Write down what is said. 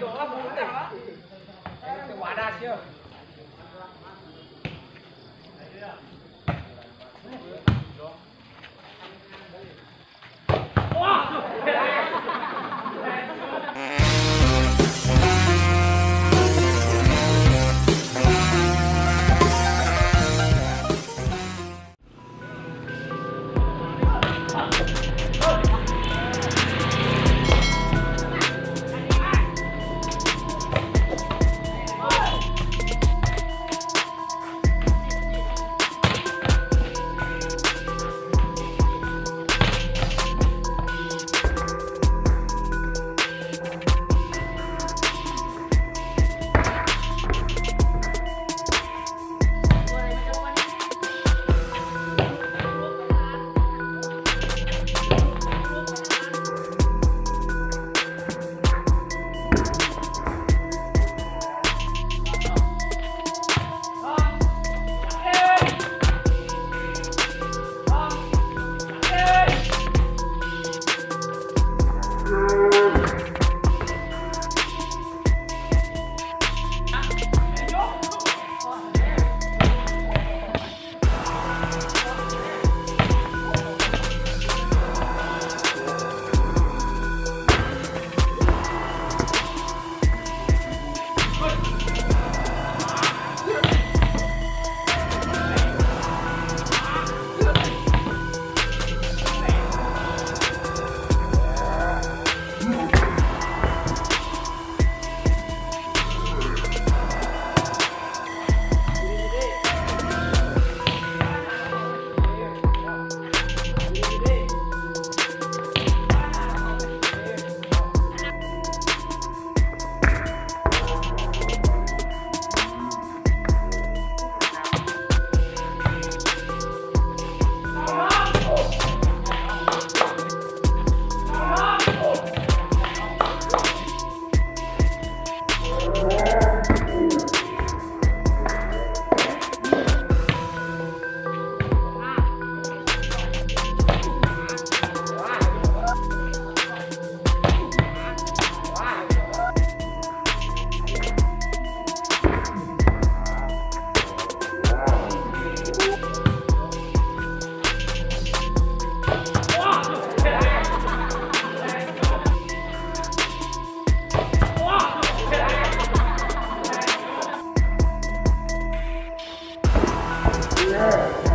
有啊我们这儿啊这瓜咋行 Yeah.